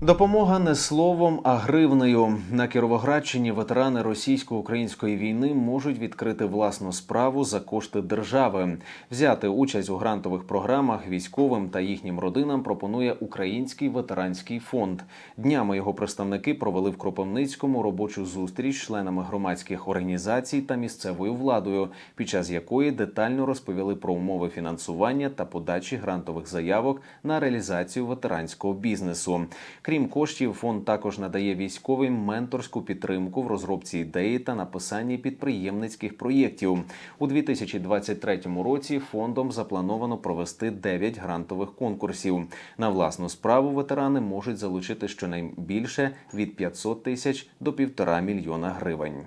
Допомога не словом, а гривнею. На Кіровоградщині ветерани російсько-української війни можуть відкрити власну справу за кошти держави. Взяти участь у грантових програмах військовим та їхнім родинам пропонує Український ветеранський фонд. Днями його представники провели в Кропивницькому робочу зустріч з членами громадських організацій та місцевою владою, під час якої детально розповіли про умови фінансування та подачі грантових заявок на реалізацію ветеранського бізнесу. Крім коштів, фонд також надає військовим менторську підтримку в розробці ідеї та написанні підприємницьких проєктів. У 2023 році фондом заплановано провести 9 грантових конкурсів. На власну справу ветерани можуть залучити щонайбільше від 500 тисяч до півтора мільйона гривень.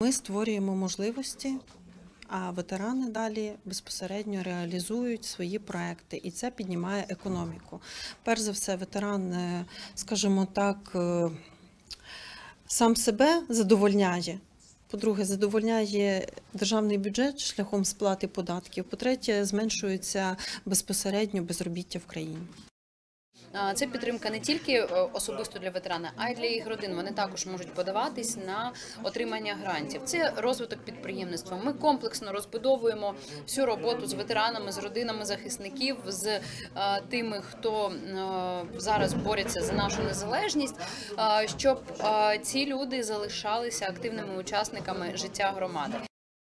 Ми створюємо можливості, а ветерани далі безпосередньо реалізують свої проекти, і це піднімає економіку. Перш за все, ветеран, е, скажімо так, е, сам себе задовольняє. По-друге, задовольняє державний бюджет шляхом сплати податків. По-третє, зменшується безпосередньо безробіття в країні. Це підтримка не тільки е, особисто для ветерана, а й для їх родин. Вони також можуть подаватись на отримання грантів. Це розвиток підприємництва. Ми комплексно розбудовуємо всю роботу з ветеранами, з родинами захисників, з е, тими, хто е, зараз бореться за нашу незалежність, щоб ці люди залишалися активними учасниками життя громади.